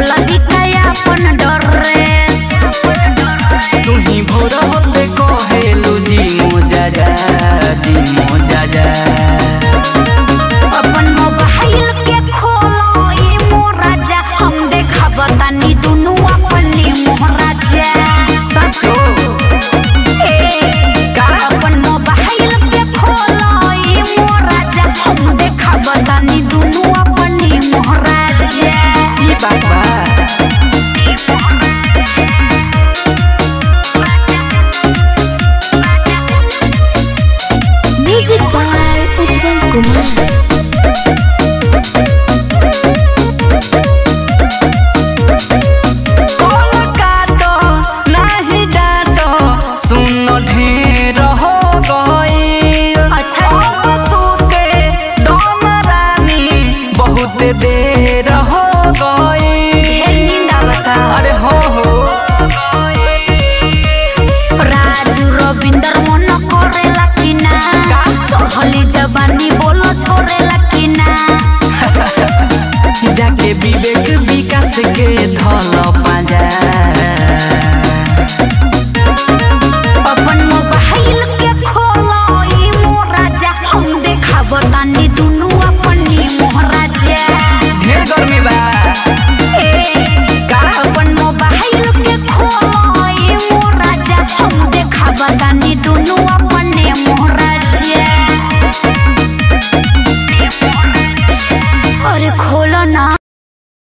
खुला दिखाई